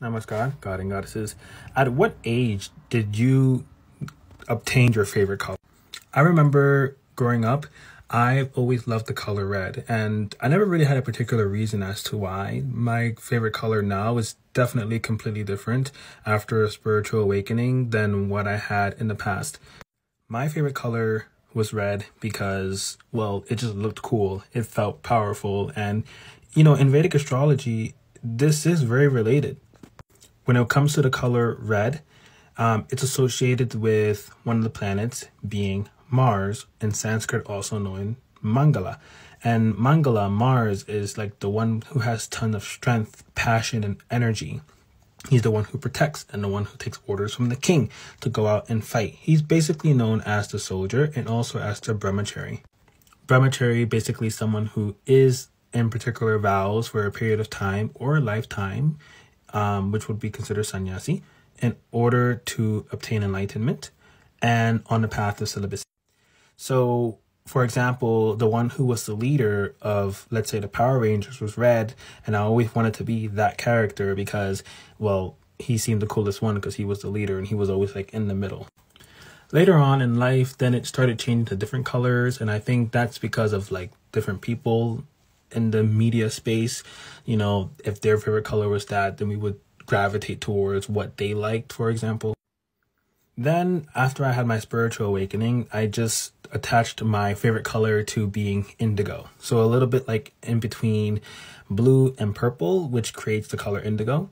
Namaskar, God and Goddesses. At what age did you obtain your favorite color? I remember growing up, I've always loved the color red, and I never really had a particular reason as to why. My favorite color now is definitely completely different after a spiritual awakening than what I had in the past. My favorite color was red because, well, it just looked cool, it felt powerful, and you know, in Vedic astrology, this is very related when it comes to the color red, um, it's associated with one of the planets being Mars, in Sanskrit also known Mangala. And Mangala, Mars, is like the one who has ton of strength, passion, and energy. He's the one who protects and the one who takes orders from the king to go out and fight. He's basically known as the soldier and also as the brahmachari. Brahmachari, basically someone who is in particular vows for a period of time or a lifetime um, which would be considered sannyasi, in order to obtain enlightenment and on the path of celibacy. So, for example, the one who was the leader of, let's say, the Power Rangers was Red, and I always wanted to be that character because, well, he seemed the coolest one because he was the leader and he was always like in the middle. Later on in life, then it started changing to different colors, and I think that's because of like different people in the media space, you know, if their favorite color was that, then we would gravitate towards what they liked, for example. Then, after I had my spiritual awakening, I just attached my favorite color to being indigo. So, a little bit like in between blue and purple, which creates the color indigo.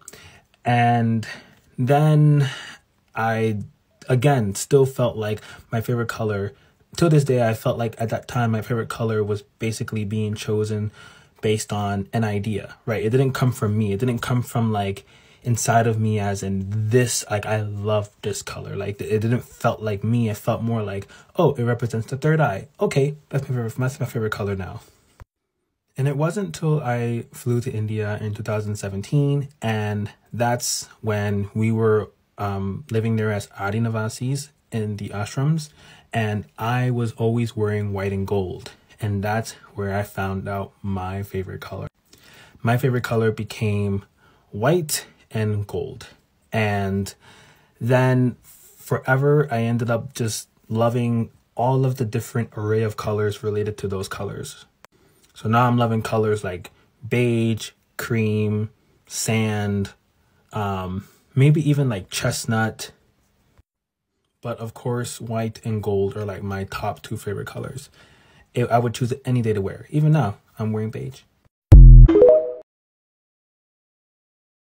And then I, again, still felt like my favorite color to this day, I felt like at that time my favorite color was basically being chosen based on an idea, right? It didn't come from me. It didn't come from like inside of me as in this like I love this color. Like it didn't felt like me. It felt more like, oh, it represents the third eye. Okay, that's my favorite that's my favorite color now. And it wasn't until I flew to India in 2017, and that's when we were um, living there as Aadheenavasis in the ashrams, and I was always wearing white and gold. And that's where I found out my favorite color. My favorite color became white and gold. And then forever, I ended up just loving all of the different array of colors related to those colors. So now I'm loving colors like beige, cream, sand, um, maybe even like chestnut, but of course, white and gold are like my top two favorite colors. I would choose it any day to wear. Even now, I'm wearing beige.